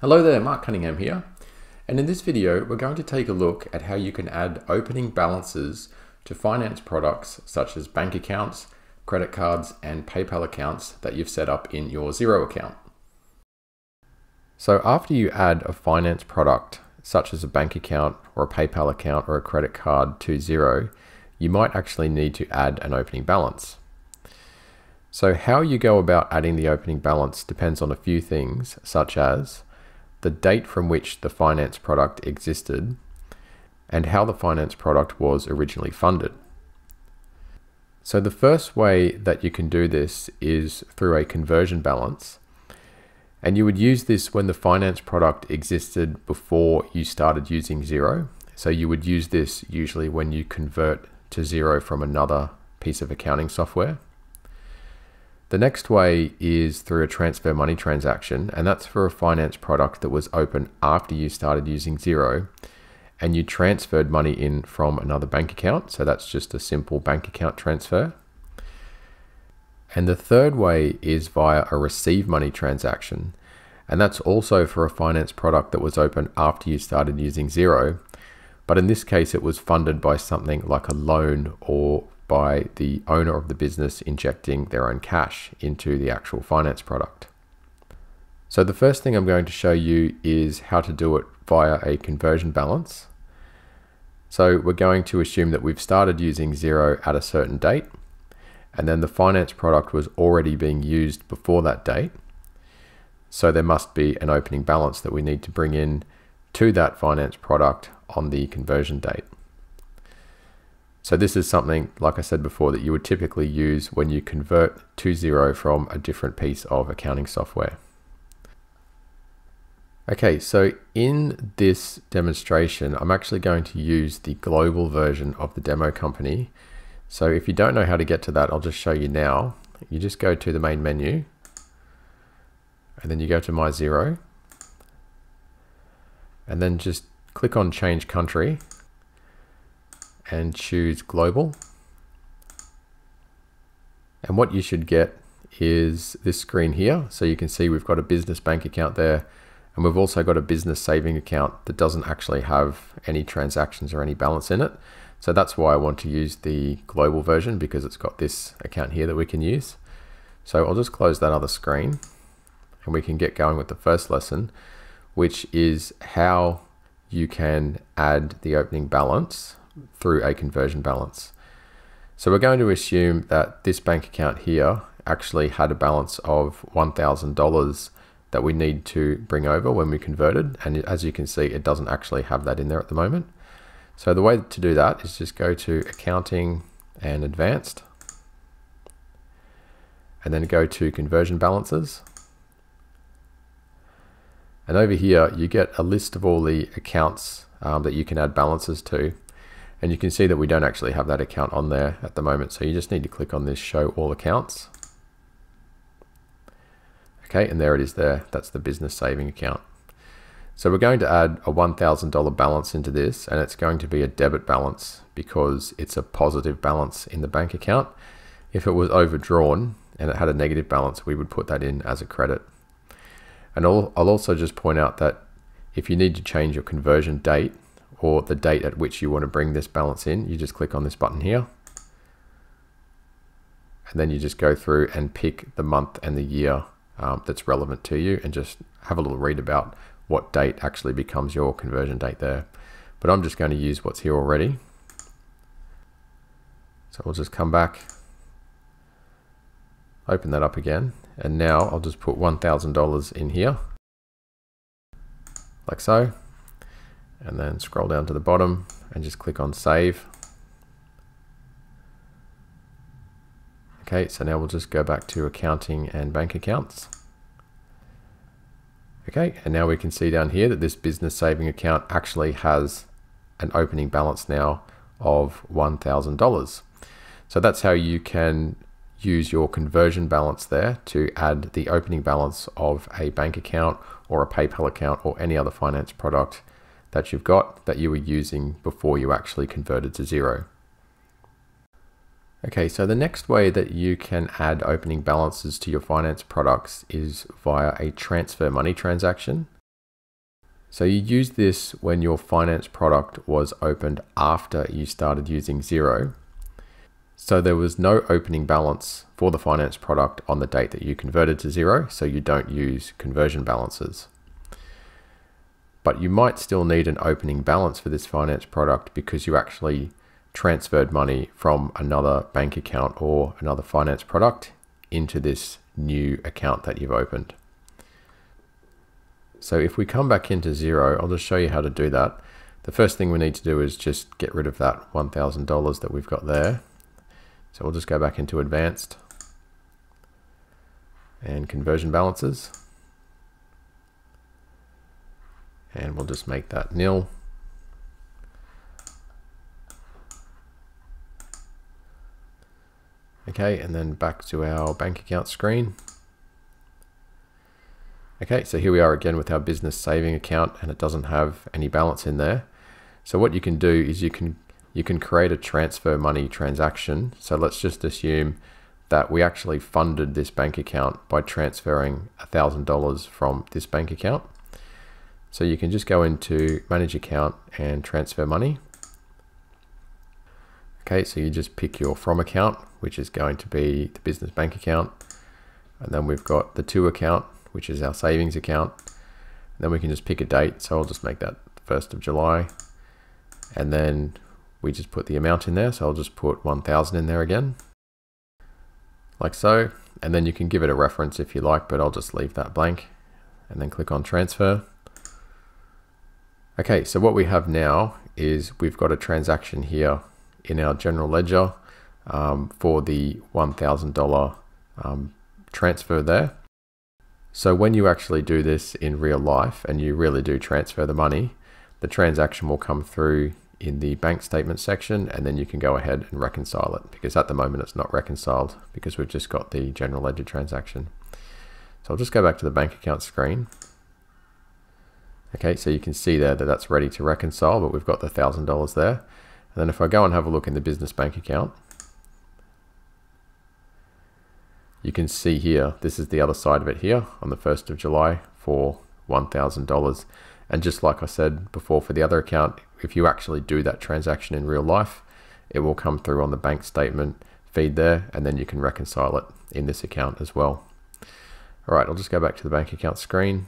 Hello there, Mark Cunningham here. And in this video, we're going to take a look at how you can add opening balances to finance products such as bank accounts, credit cards, and PayPal accounts that you've set up in your Xero account. So after you add a finance product, such as a bank account or a PayPal account or a credit card to Xero, you might actually need to add an opening balance. So how you go about adding the opening balance depends on a few things, such as the date from which the finance product existed, and how the finance product was originally funded. So the first way that you can do this is through a conversion balance. And you would use this when the finance product existed before you started using Xero. So you would use this usually when you convert to Xero from another piece of accounting software. The next way is through a transfer money transaction, and that's for a finance product that was open after you started using Xero and you transferred money in from another bank account. So that's just a simple bank account transfer. And the third way is via a receive money transaction. And that's also for a finance product that was open after you started using Xero. But in this case, it was funded by something like a loan or by the owner of the business injecting their own cash into the actual finance product. So the first thing I'm going to show you is how to do it via a conversion balance. So we're going to assume that we've started using Xero at a certain date, and then the finance product was already being used before that date. So there must be an opening balance that we need to bring in to that finance product on the conversion date. So this is something, like I said before, that you would typically use when you convert to Xero from a different piece of accounting software. Okay, so in this demonstration, I'm actually going to use the global version of the demo company. So if you don't know how to get to that, I'll just show you now. You just go to the main menu, and then you go to My Xero, and then just click on Change Country, and choose global. And what you should get is this screen here. So you can see we've got a business bank account there and we've also got a business saving account that doesn't actually have any transactions or any balance in it. So that's why I want to use the global version because it's got this account here that we can use. So I'll just close that other screen and we can get going with the first lesson, which is how you can add the opening balance through a conversion balance. So we're going to assume that this bank account here actually had a balance of $1,000 that we need to bring over when we converted. And as you can see, it doesn't actually have that in there at the moment. So the way to do that is just go to accounting and advanced and then go to conversion balances. And over here, you get a list of all the accounts um, that you can add balances to. And you can see that we don't actually have that account on there at the moment. So you just need to click on this show all accounts. Okay, and there it is there. That's the business saving account. So we're going to add a $1,000 balance into this and it's going to be a debit balance because it's a positive balance in the bank account. If it was overdrawn and it had a negative balance, we would put that in as a credit. And I'll, I'll also just point out that if you need to change your conversion date, or the date at which you want to bring this balance in, you just click on this button here. And then you just go through and pick the month and the year um, that's relevant to you and just have a little read about what date actually becomes your conversion date there. But I'm just going to use what's here already. So we'll just come back, open that up again, and now I'll just put $1,000 in here, like so and then scroll down to the bottom and just click on save. Okay, so now we'll just go back to accounting and bank accounts. Okay, and now we can see down here that this business saving account actually has an opening balance now of $1,000. So that's how you can use your conversion balance there to add the opening balance of a bank account or a PayPal account or any other finance product that you've got that you were using before you actually converted to Xero. Okay, so the next way that you can add opening balances to your finance products is via a transfer money transaction. So you use this when your finance product was opened after you started using Xero. So there was no opening balance for the finance product on the date that you converted to Xero, so you don't use conversion balances. But you might still need an opening balance for this finance product because you actually transferred money from another bank account or another finance product into this new account that you've opened. So if we come back into Xero, I'll just show you how to do that. The first thing we need to do is just get rid of that $1,000 that we've got there. So we'll just go back into advanced and conversion balances. And we'll just make that nil. Okay, and then back to our bank account screen. Okay, so here we are again with our business saving account and it doesn't have any balance in there. So what you can do is you can you can create a transfer money transaction. So let's just assume that we actually funded this bank account by transferring $1,000 from this bank account. So you can just go into manage account and transfer money. Okay, so you just pick your from account, which is going to be the business bank account. And then we've got the to account, which is our savings account. And then we can just pick a date. So I'll just make that 1st of July. And then we just put the amount in there. So I'll just put 1000 in there again, like so. And then you can give it a reference if you like, but I'll just leave that blank and then click on transfer. Okay, so what we have now is we've got a transaction here in our general ledger um, for the $1,000 um, transfer there. So when you actually do this in real life and you really do transfer the money, the transaction will come through in the bank statement section and then you can go ahead and reconcile it because at the moment it's not reconciled because we've just got the general ledger transaction. So I'll just go back to the bank account screen. Okay, so you can see there that that's ready to reconcile, but we've got the $1,000 there. And then if I go and have a look in the business bank account, you can see here, this is the other side of it here on the 1st of July for $1,000. And just like I said before for the other account, if you actually do that transaction in real life, it will come through on the bank statement feed there, and then you can reconcile it in this account as well. All right, I'll just go back to the bank account screen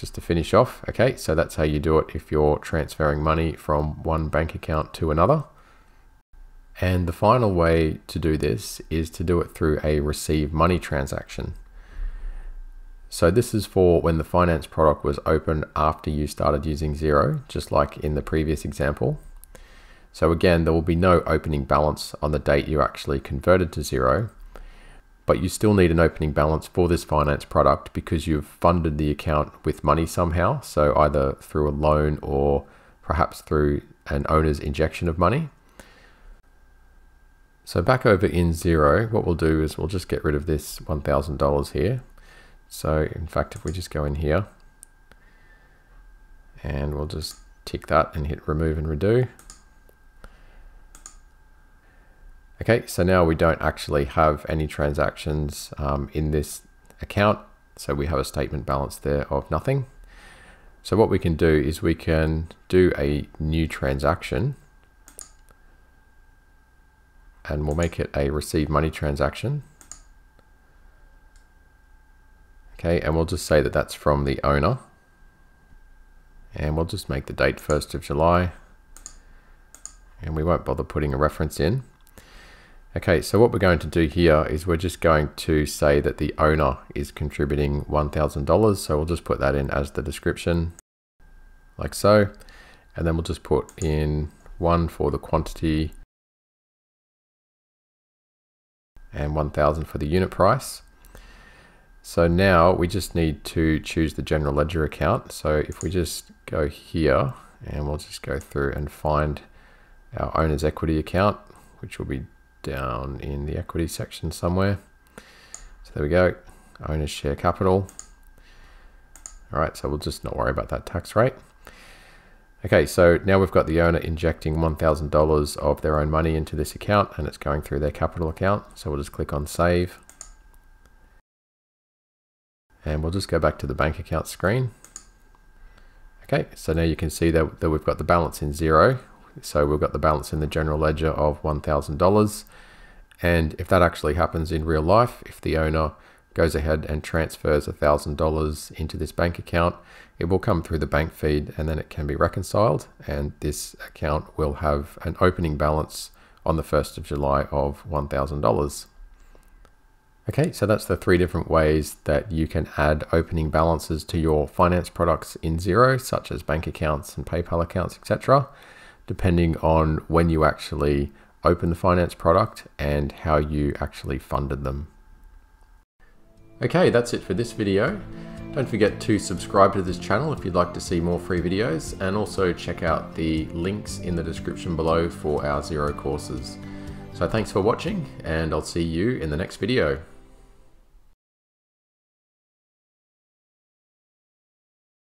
just to finish off. Okay, so that's how you do it if you're transferring money from one bank account to another. And the final way to do this is to do it through a receive money transaction. So this is for when the finance product was open after you started using Xero, just like in the previous example. So again, there will be no opening balance on the date you actually converted to Xero, but you still need an opening balance for this finance product because you've funded the account with money somehow. So either through a loan or perhaps through an owner's injection of money. So back over in Xero, what we'll do is we'll just get rid of this $1,000 here so in fact, if we just go in here and we'll just tick that and hit remove and redo. Okay, so now we don't actually have any transactions um, in this account. So we have a statement balance there of nothing. So what we can do is we can do a new transaction and we'll make it a receive money transaction. Okay, and we'll just say that that's from the owner. And we'll just make the date 1st of July. And we won't bother putting a reference in. Okay, so what we're going to do here is we're just going to say that the owner is contributing $1,000. So we'll just put that in as the description, like so. And then we'll just put in one for the quantity and 1,000 for the unit price. So now we just need to choose the general ledger account. So if we just go here and we'll just go through and find our owner's equity account, which will be down in the equity section somewhere. So there we go, owner's share capital. All right, so we'll just not worry about that tax rate. Okay, so now we've got the owner injecting $1,000 of their own money into this account and it's going through their capital account. So we'll just click on save. And we'll just go back to the bank account screen. Okay, so now you can see that, that we've got the balance in Xero. So we've got the balance in the general ledger of $1,000. And if that actually happens in real life, if the owner goes ahead and transfers $1,000 into this bank account, it will come through the bank feed and then it can be reconciled. And this account will have an opening balance on the 1st of July of $1,000. Okay, so that's the three different ways that you can add opening balances to your finance products in Xero, such as bank accounts and PayPal accounts, etc., depending on when you actually open the finance product and how you actually funded them. Okay, that's it for this video. Don't forget to subscribe to this channel if you'd like to see more free videos and also check out the links in the description below for our Xero courses. So thanks for watching and I'll see you in the next video.